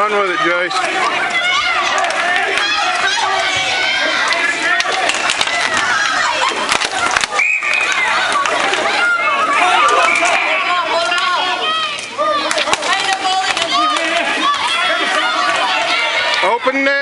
Run with it, Joyce. Open it.